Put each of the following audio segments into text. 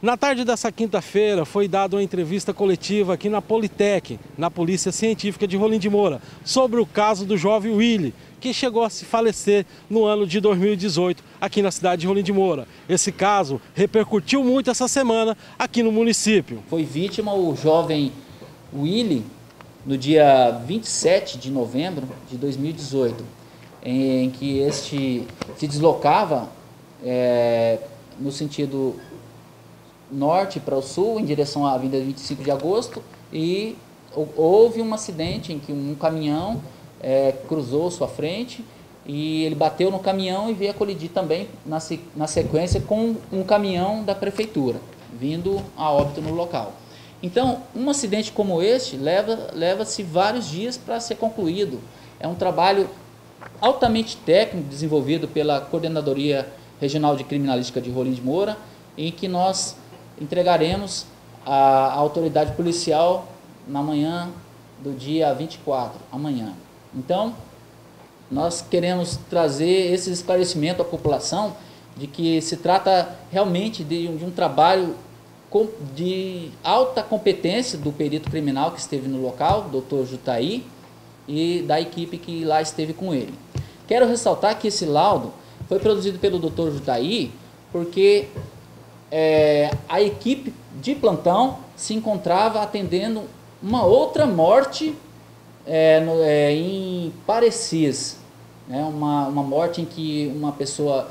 Na tarde dessa quinta-feira foi dada uma entrevista coletiva aqui na Politec, na Polícia Científica de Rolim de Moura, sobre o caso do jovem Willy, que chegou a se falecer no ano de 2018 aqui na cidade de Rolim de Moura. Esse caso repercutiu muito essa semana aqui no município. Foi vítima o jovem Willy no dia 27 de novembro de 2018, em que este se deslocava é, no sentido norte para o sul, em direção à Avenida 25 de Agosto, e houve um acidente em que um caminhão é, cruzou sua frente e ele bateu no caminhão e veio a colidir também na, na sequência com um caminhão da prefeitura, vindo a óbito no local. Então, um acidente como este leva-se leva vários dias para ser concluído. É um trabalho altamente técnico desenvolvido pela Coordenadoria Regional de Criminalística de Rolim de Moura, em que nós entregaremos à autoridade policial na manhã do dia 24, amanhã. Então, nós queremos trazer esse esclarecimento à população de que se trata realmente de, de um trabalho de alta competência do perito criminal que esteve no local, doutor Jutaí, e da equipe que lá esteve com ele. Quero ressaltar que esse laudo foi produzido pelo doutor Jutaí porque é, a equipe de plantão se encontrava atendendo uma outra morte é, no, é, em Parecis, né? uma, uma morte em que uma pessoa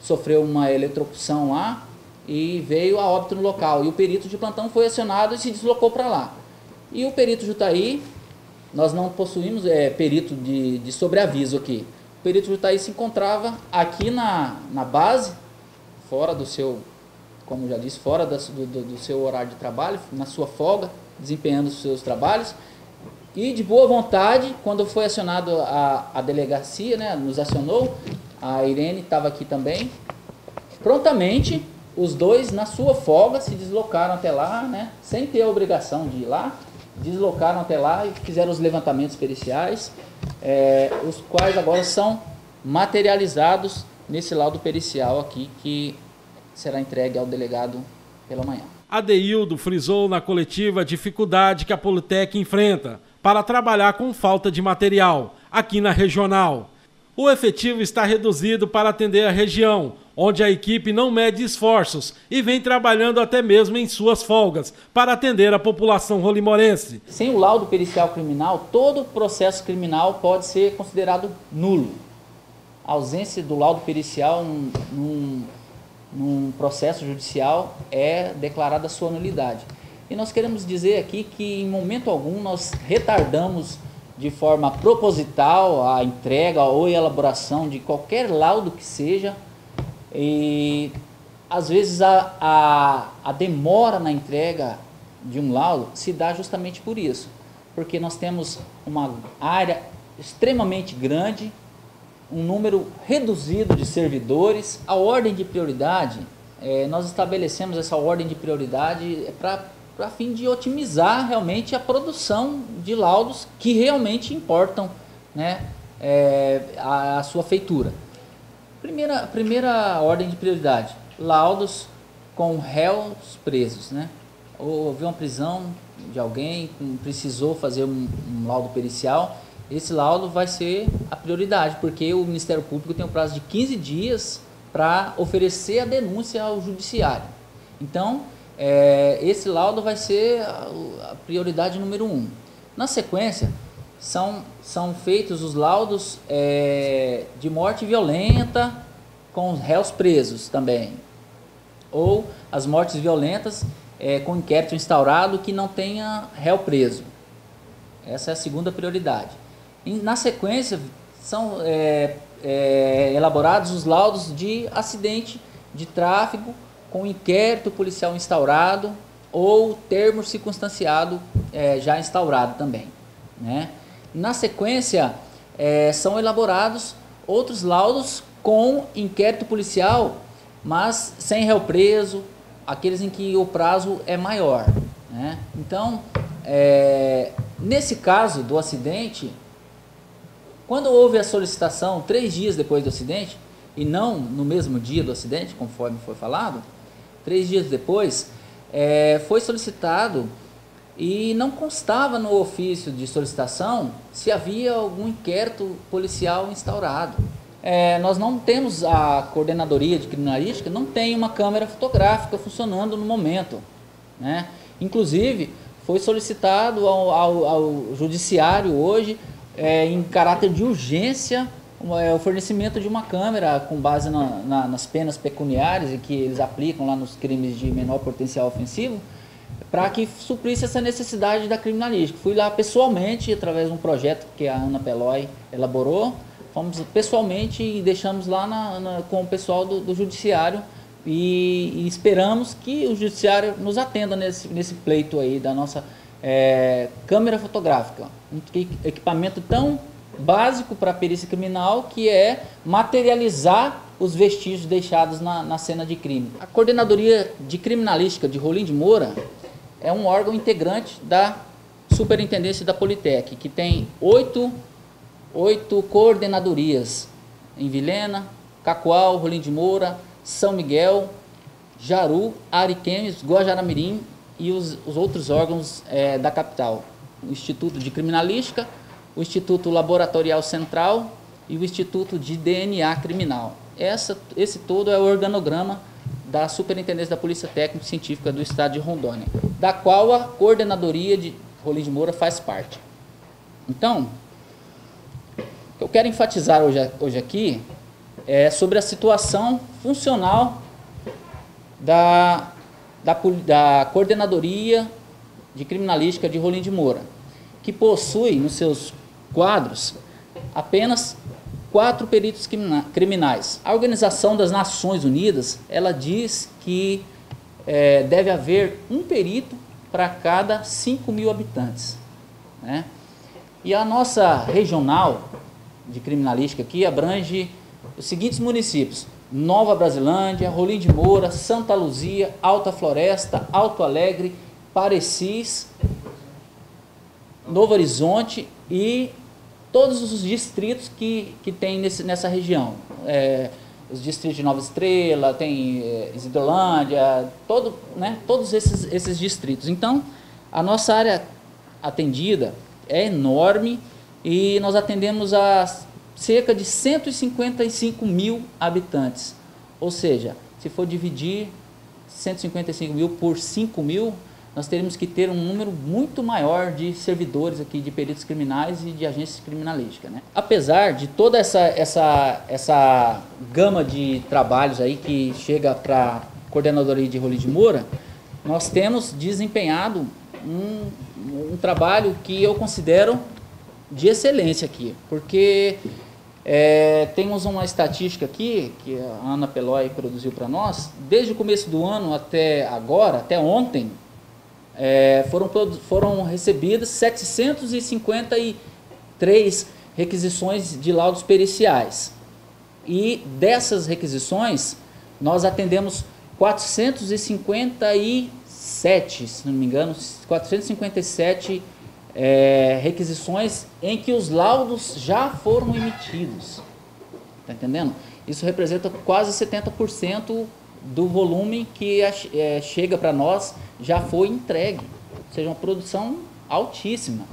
sofreu uma eletrocução lá e veio a óbito no local. E o perito de plantão foi acionado e se deslocou para lá. E o perito Jutaí, nós não possuímos é, perito de, de sobreaviso aqui. O perito Jutaí se encontrava aqui na, na base, fora do seu como já disse, fora do, do, do, seu horário de trabalho, na sua folga, desempenhando os seus trabalhos. E de boa vontade, quando foi acionado a, a delegacia, né, nos acionou, a Irene estava aqui também. Prontamente, os dois, na sua folga, se deslocaram até lá, né, sem ter a obrigação de ir lá, deslocaram até lá e fizeram os levantamentos periciais, é, os quais agora são materializados nesse laudo pericial aqui que será entregue ao delegado pela manhã. Adeildo frisou na coletiva a dificuldade que a Politec enfrenta para trabalhar com falta de material aqui na regional. O efetivo está reduzido para atender a região, onde a equipe não mede esforços e vem trabalhando até mesmo em suas folgas para atender a população rolimorense. Sem o laudo pericial criminal, todo processo criminal pode ser considerado nulo. A ausência do laudo pericial num, num processo judicial é declarada sua nulidade. E nós queremos dizer aqui que em momento algum nós retardamos de forma proposital a entrega ou elaboração de qualquer laudo que seja. E às vezes a, a, a demora na entrega de um laudo se dá justamente por isso, porque nós temos uma área extremamente grande um número reduzido de servidores. A ordem de prioridade, é, nós estabelecemos essa ordem de prioridade para fim de otimizar realmente a produção de laudos que realmente importam né, é, a, a, sua feitura. Primeira, primeira ordem de prioridade, laudos com réus presos. Né? Houve uma prisão de alguém, precisou fazer um, um laudo pericial, esse laudo vai ser a prioridade, porque o Ministério Público tem um prazo de 15 dias para oferecer a denúncia ao Judiciário. Então, é, esse laudo vai ser a, a, prioridade número um. Na sequência, são, são feitos os laudos é, de morte violenta com réus presos também, ou as mortes violentas é, com inquérito instaurado que não tenha réu preso. Essa é a segunda prioridade. Na sequência, são é, é, elaborados os laudos de acidente de tráfego com inquérito policial instaurado ou termo circunstanciado é, já instaurado também. Né? Na sequência, é, são elaborados outros laudos com inquérito policial, mas sem réu preso, aqueles em que o prazo é maior. Né? Então, é, nesse caso do acidente, quando houve a solicitação três dias depois do acidente, e não no mesmo dia do acidente, conforme foi falado, três dias depois, é, foi solicitado e não constava no ofício de solicitação se havia algum inquérito policial instaurado. É, nós não temos a coordenadoria de criminalística, não tem uma câmera fotográfica funcionando no momento. Né? Inclusive, foi solicitado ao, ao, ao judiciário hoje, é, em caráter de urgência, é, o fornecimento de uma câmera com base na, na, nas penas pecuniárias e que eles aplicam lá nos crimes de menor potencial ofensivo, para que suprisse essa necessidade da criminalística. Fui lá pessoalmente, através de um projeto que a Ana Pelói elaborou, fomos pessoalmente e deixamos lá na, com o pessoal do, do judiciário e, e, esperamos que o judiciário nos atenda nesse, nesse pleito aí da nossa é, câmera fotográfica. Um equipamento tão básico para a perícia criminal que é materializar os vestígios deixados na, na cena de crime. A Coordenadoria de Criminalística de Rolim de Moura é um órgão integrante da Superintendência da Politec, que tem oito, oito coordenadorias em Vilhena, Cacoal, Rolim de Moura, São Miguel, Jaru, Ariquemes, Guajaramirim e os, os outros órgãos é, da capital. O Instituto de Criminalística, o Instituto Laboratorial Central e o Instituto de DNA Criminal. Essa, esse todo é o organograma da Superintendência da Polícia Técnica e Científica do Estado de Rondônia, da qual a coordenadoria de Rolim de Moura faz parte. Então, o que eu quero enfatizar hoje, hoje aqui é sobre a situação funcional da, da, da Coordenadoria de Criminalística de Rolim de Moura, que possui nos seus quadros apenas quatro peritos criminais. A Organização das Nações Unidas ela diz que é, deve haver um perito para cada 5 mil habitantes. Né? E a nossa regional de criminalística aqui abrange os seguintes municípios: Nova Brasilândia, Rolim de Moura, Santa Luzia, Alta Floresta, Alto Alegre, Parecis, Novo Horizonte e todos os distritos que, que tem nesse, nessa região. É, os distritos de Nova Estrela, tem é, todo, né, todos esses, esses distritos. Então, a nossa área atendida é enorme e nós atendemos a cerca de 155 mil habitantes. Ou seja, se for dividir 155 mil por 5 mil, nós teríamos que ter um número muito maior de servidores aqui, de peritos criminais e de agências criminalísticas. Né? Apesar de toda essa, essa, essa gama de trabalhos aí que chega para a coordenadoria de Rolim de Moura, nós temos desempenhado um, um trabalho que eu considero de excelência aqui, porque é, temos uma estatística aqui que a Ana Pelói produziu para nós, desde o começo do ano até agora, até ontem, é, foram, foram recebidas 753 requisições de laudos periciais. E dessas requisições, nós atendemos 457, se não me engano, 457 é, requisições em que os laudos já foram emitidos. Está entendendo? Isso representa quase 70% do volume que é, chega para nós já foi entregue. Ou seja, uma produção altíssima.